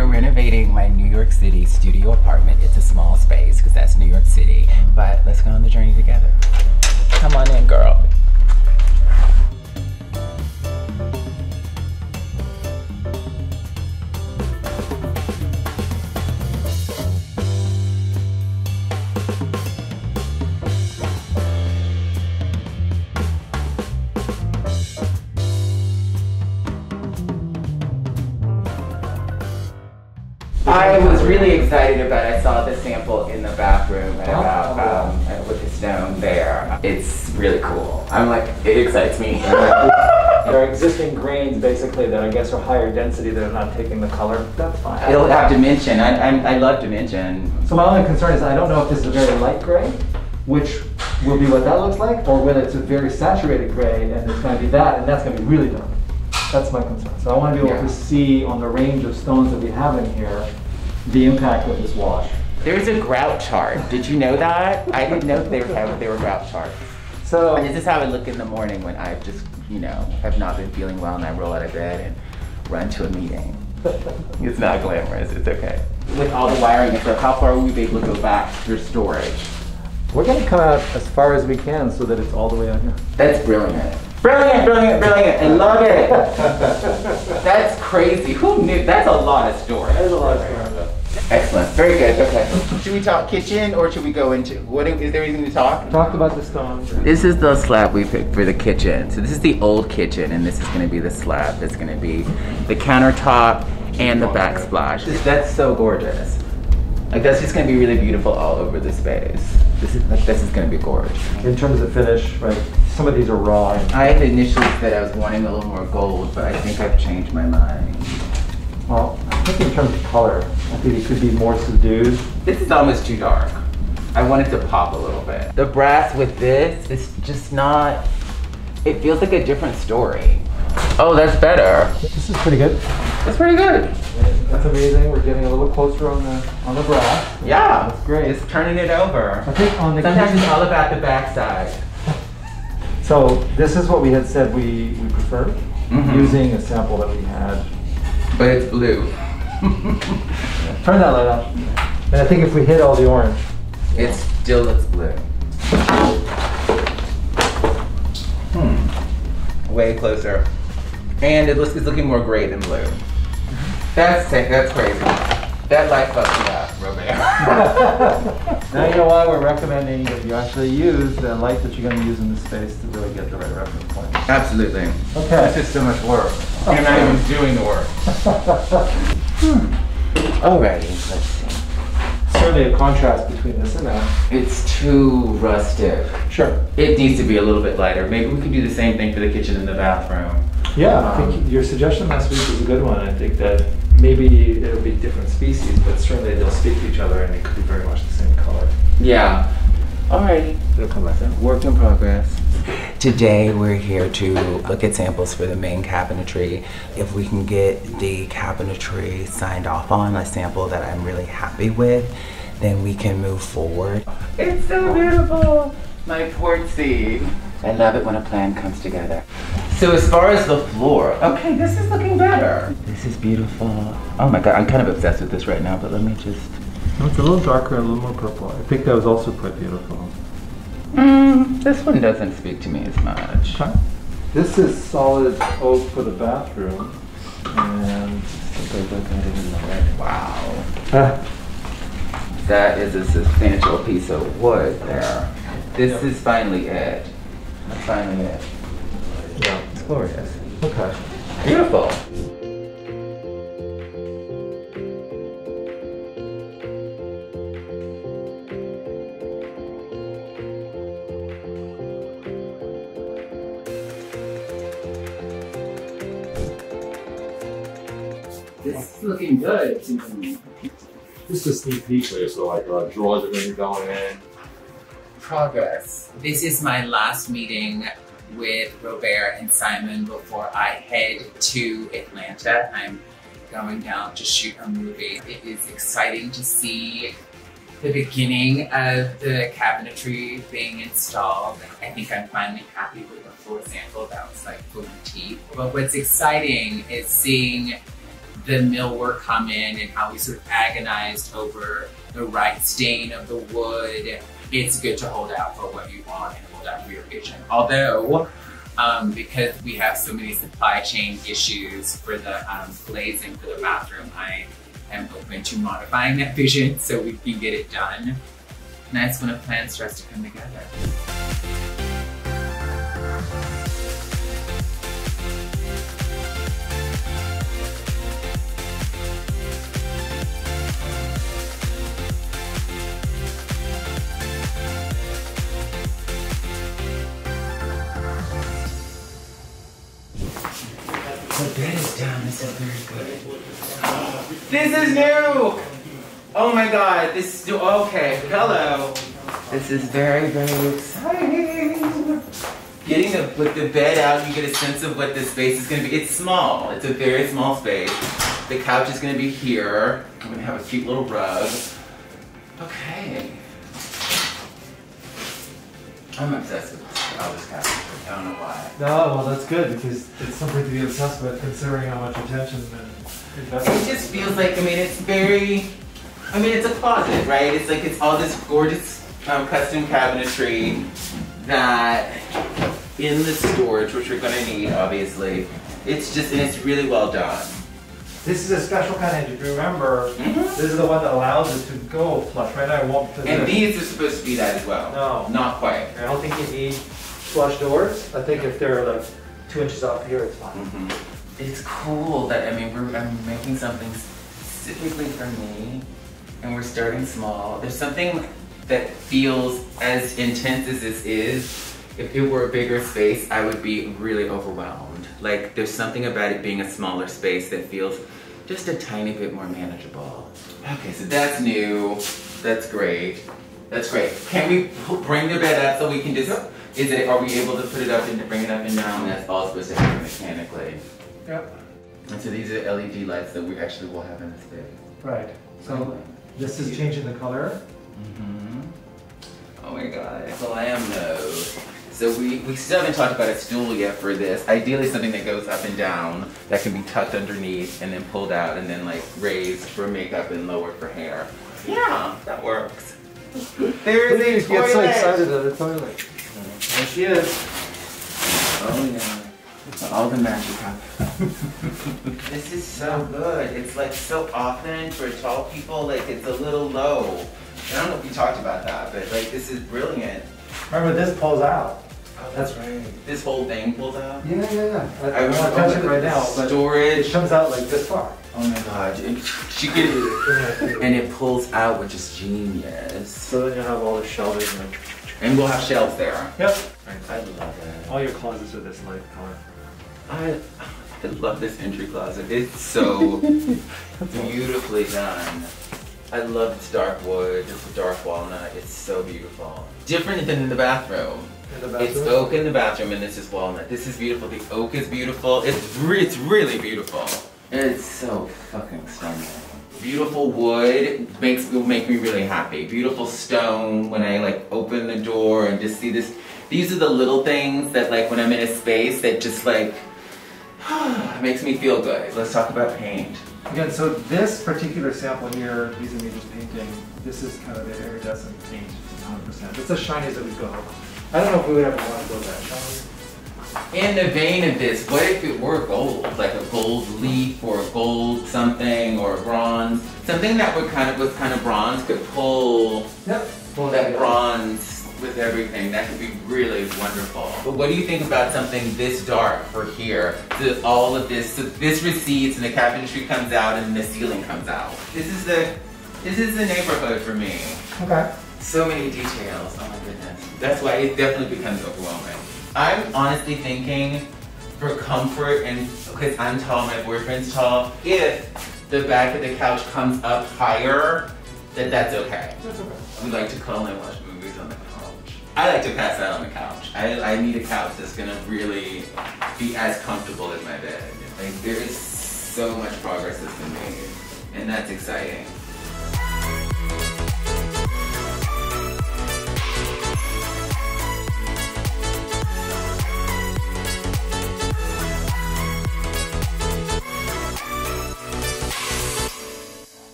are renovating my New York City studio apartment. It's a small space because that's New York City. But let's go on the journey together. Come on in, girl. Really excited about. I saw the sample in the bathroom and about um, with the stone there. It's really cool. I'm like, it excites me. There are existing grains basically that I guess are higher density that are not taking the color. That's fine. It'll have dimension. I, I, I love dimension. So my only concern is I don't know if this is a very light gray, which will be what that looks like, or whether it's a very saturated gray and it's going to be that, and that's going to be really dark. That's my concern. So I want to be able Yeah. to see on the range of stones that we have in here the impact of this wash. There's a grout chart. Did you know that? I didn't know they were they were grout charts. So And this is how I look in the morning when I just, you know, have not been feeling well and I roll out of bed and run to a meeting. It's not glamorous. It's okay. With all the wiring and stuff, how far will we be able to go back for storage? we're going to come out as far as we can so that it's all the way out here. That's brilliant. Brilliant, brilliant, brilliant. I love it. That's crazy. Who knew? That's a lot of storage. There's a lot of storage. Excellent. Very good. Okay. Should we talk kitchen or should we go into what? Is there anything to talk? Talked about the stones. This is the slab we picked for the kitchen. So this is the old kitchen, and this is going to be the slab. That's going to be the countertop and the backsplash. That's so gorgeous. Like that's just going to be really beautiful all over the space. This is like this is going to be gorgeous. In terms of finish, right, some of these are raw. I had initially said I was wanting a little more gold, but I think I've changed my mind. Well, I think in terms of color, I think it could be more subdued. This is almost too dark. I want it to pop a little bit. The brass with this is just not. It feels like a different story. Oh, that's better. This is pretty good. That's pretty good. That's amazing. We're getting a little closer on the on the brass. Yeah, That's great. It's turning it over. I think on the Sometimes it's all about the backside. So this is what we had said we, we preferred, Mhm. using a sample that we had. But it's blue. Turn that light off. And I think if we hit all the orange, it still looks blue. Hmm. Way closer. And it looks it's looking more gray than blue. That's sick. That's crazy. That light fucked me up, Robert. now you know why we're recommending that you actually use the light that you're going to use in this space to really get the right reference point. Absolutely. Okay. This is so much work. You're not even doing the work. Alrighty, let's see. Certainly a contrast between this and that. It's too rustic. Sure. It needs to be a little bit lighter. Maybe we can do the same thing for the kitchen and the bathroom. Yeah, I Um, think your suggestion last week was a good one. I think that maybe it'll be different species, but certainly they'll speak to each other and it could be very much the same color. Yeah. Alrighty. It'll come back down. Work in progress. Today we're here to look at samples for the main cabinetry. If we can get the cabinetry signed off on, a sample that I'm really happy with, then we can move forward. It's so beautiful. My port seed. I love it when a plan comes together. So as far as the floor, okay, this is looking better. This is beautiful. Oh my god, I'm kind of obsessed with this right now, but let me just No, it's a little darker, and a little more purple. I think that was also quite beautiful. Mm, this one doesn't speak to me as much. This is solid oak for the bathroom, and Wow. uh, That is a substantial piece of wood there. This is finally it. That's finally it. yeah, It's glorious. okay. Beautiful. This is looking good. it seems to me. Just a sneak peek for you, so like uh, drawers are gonna be going in. progress. This is my last meeting with Robert and Simon before I head to Atlanta. I'm going down to shoot a movie. It is exciting to see the beginning of the cabinetry being installed. I think I'm finally happy with the floor sample that was like full of teeth. But what's exciting is seeing the millwork come in and how we sort of agonized over the right stain of the wood, it's good to hold out for what you want and hold out for your kitchen. Although, um, because we have so many supply chain issues for the um, glazing for the bathroom, I am open to modifying that vision so we can get it done. And that's when a plan starts to come together. The bed is down. This is very good. This is new. Oh my god. This is. Okay. Hello. This is very very exciting. Getting the with the bed out, you get a sense of what this space is going to be. It's small. It's a very small space. The couch is going to be here. I'm going to have a cute little rug. Okay. I'm obsessed with Elvis Capital. I don't know why. No, well, that's good because it's something to be obsessed with considering how much attention and It just feels like, I mean, it's very, I mean, it's a closet, right? It's like, it's all this gorgeous um, custom cabinetry that in the storage, which we're gonna need, obviously, it's just, and it's really well done. This is a special kind of, if you remember, Mhm. this is the one that allows it to go flush. Right now, I won't. And these are supposed to be that as well. No. Not quite. I don't think you need flush doors. I think if they're like two inches off here, it's fine. Mhm. It's cool that, I mean, we're, I'm making something specifically for me, and we're starting small. There's something that feels as intense as this is. If it were a bigger space, I would be really overwhelmed. Like, there's something about it being a smaller space that feels just a tiny bit more manageable. Okay, so that's new. That's great. That's great. Can we bring the bed up so we can just, is it, are we able to put it up and bring it up and down? That's all supposed to happen mechanically. Yep. And so these are LED lights that we actually will have in this bed. Right. So this is changing the color. Mm-hmm. Oh my god, it's a lamb nose. So we, we still haven't talked about a stool yet for this. Ideally something that goes up and down that can be tucked underneath and then pulled out and then like raised for makeup and lowered for hair. Yeah, that works. There is a toilet. get so excited at the toilet. There she is. Oh yeah. All the magic happens. this is so good. It's like so often for tall people, like it's a little low. I don't know if we talked about that, but like this is brilliant. Remember, this pulls out. Oh, that's right. This whole thing pulls out. Yeah, yeah, yeah. I, I I want to touch it the right now, but it Storage. comes out like this far. Oh my god. and She could, and it pulls out, which is genius. So then you have all the shelving and. And we'll have shelves there. Yep. I love it. All your closets are this light color. I, I love this entry closet. It's so beautifully done. I love this dark wood, this dark walnut. It's so beautiful. Different than in the bathroom. In the It's oak in the bathroom and this is walnut. This is beautiful. The oak is beautiful. It's re- it's really beautiful. It's so fucking stunning. Beautiful wood makes will make me really happy. Beautiful stone when I like open the door and just see this. These are the little things that like when I'm in a space that just like makes me feel good. Let's talk about paint. Again, so this particular sample here, these images painting, this is kind of the iridescent paint, 100%. It's as shiny as it would go. I don't know if we would ever want to go that shiny. In the vein of this, what if it were gold? Like a gold leaf or a gold something or a bronze? Something that would kind of was kind of bronze could pull Yep. pull that bronze with everything. That could be really wonderful. But what do you think about something this dark for here? So all of this, so this recedes and the cabinetry comes out and the ceiling comes out. This is the, this is the neighborhood for me. Okay. So many details. Oh my goodness. That's why it definitely becomes overwhelming. I'm honestly thinking for comfort and because I'm tall, my boyfriend's tall, if the back of the couch comes up higher, that that's okay. That's okay. We like to cuddle and watch movies on the couch. I like to pass out on the couch. I, I need a couch that's gonna really be as comfortable as my bed. Like there is so much progress that's been made, and that's exciting.